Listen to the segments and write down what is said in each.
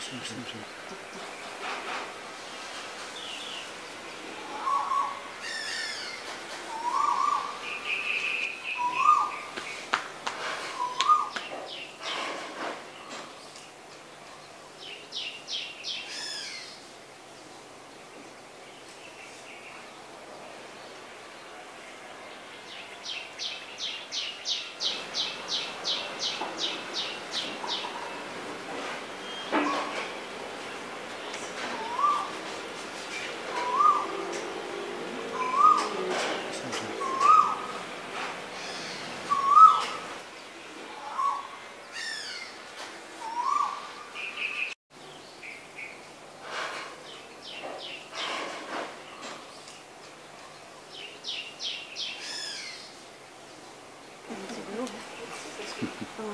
Sim, sim, sim. São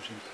gente.